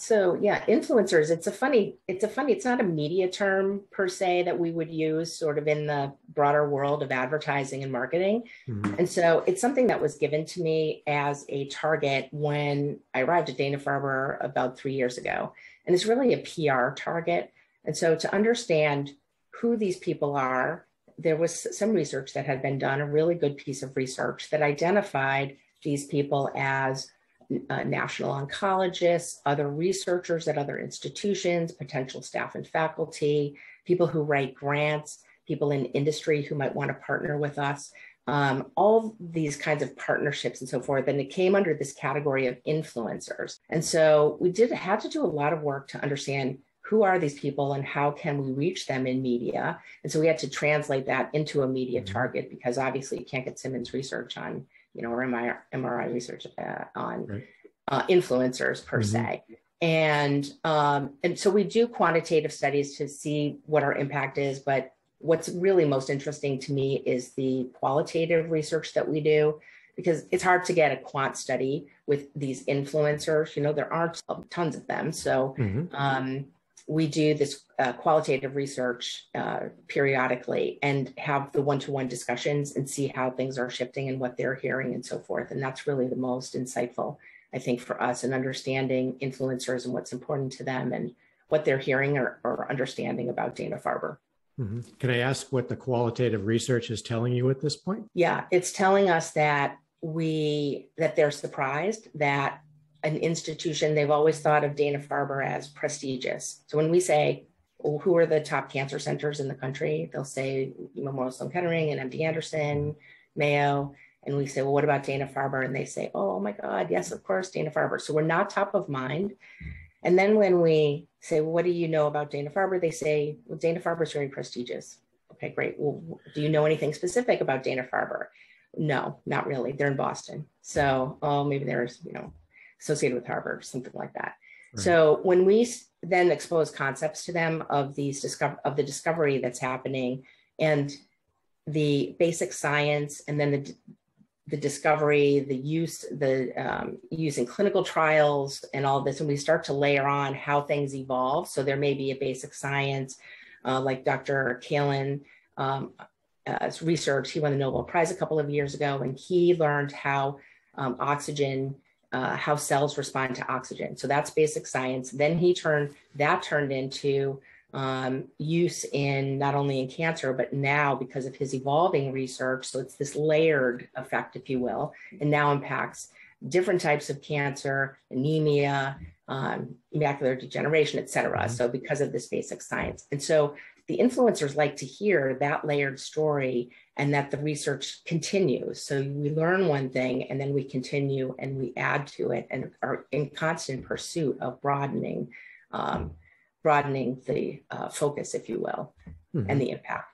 So yeah, influencers, it's a funny, it's a funny, it's not a media term per se that we would use sort of in the broader world of advertising and marketing. Mm-hmm. And so it's something that was given to me as a target when I arrived at Dana-Farber about three years ago. And it's really a PR target. And so to understand who these people are, there was some research that had been done, a really good piece of research that identified these people as uh, national oncologists, other researchers at other institutions, potential staff and faculty, people who write grants, people in industry who might want to partner with us, um, all these kinds of partnerships and so forth. And it came under this category of influencers. And so we did had to do a lot of work to understand who are these people and how can we reach them in media and so we had to translate that into a media mm-hmm. target because obviously you can't get simmons research on you know, or MRI, MRI research uh, on right. uh, influencers per mm-hmm. se. And um, and so we do quantitative studies to see what our impact is, but what's really most interesting to me is the qualitative research that we do because it's hard to get a quant study with these influencers. You know, there aren't tons of them. So mm-hmm. um, we do this uh, qualitative research uh, periodically and have the one-to-one discussions and see how things are shifting and what they're hearing and so forth. And that's really the most insightful i think for us in understanding influencers and what's important to them and what they're hearing or, or understanding about dana-farber. Mm-hmm. can i ask what the qualitative research is telling you at this point? Yeah. It's telling us that we that they're surprised that an institution, they've always thought of Dana Farber as prestigious. So when we say, well, who are the top cancer centers in the country? They'll say Memorial Sloan Kettering and MD Anderson, Mayo. And we say, well, what about Dana Farber? And they say, oh my God, yes, of course, Dana Farber. So we're not top of mind. And then when we say, well, what do you know about Dana Farber? They say, well, Dana Farber is very prestigious. Okay, great. Well, do you know anything specific about Dana Farber? No, not really. They're in Boston. So, oh, maybe there's, you know, associated with Harvard, something like that. Right. So when we then expose concepts to them of these discover of the discovery that's happening and the basic science and then the the discovery, the use, the um, using clinical trials and all this, and we start to layer on how things evolve. So there may be a basic science, uh, like Dr. Kaelin um, uh, research. He won the Nobel Prize a couple of years ago, and he learned how um, oxygen uh, how cells respond to oxygen. So that's basic science. Then he turned that turned into um, use in not only in cancer, but now because of his evolving research. So it's this layered effect, if you will, and now impacts different types of cancer, anemia, um, macular degeneration, et cetera. Mm-hmm. So because of this basic science. And so the influencers like to hear that layered story and that the research continues. So we learn one thing and then we continue and we add to it and are in constant pursuit of broadening, um, broadening the uh, focus, if you will, mm-hmm. and the impact.